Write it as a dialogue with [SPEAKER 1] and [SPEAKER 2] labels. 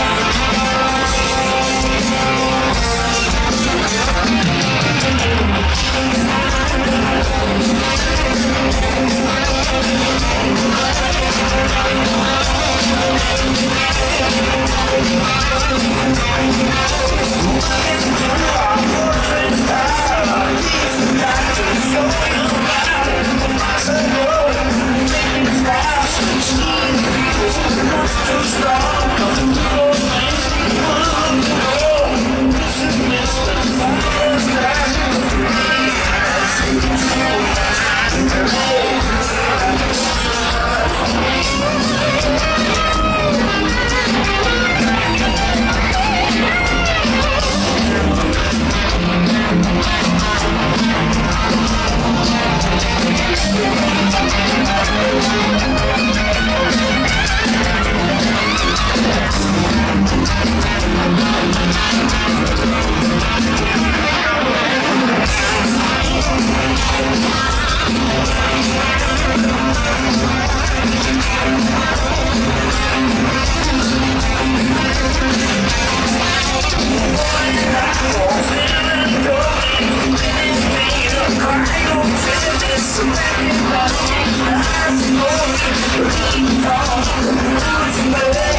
[SPEAKER 1] Yeah. Somebody must take the eyes and go.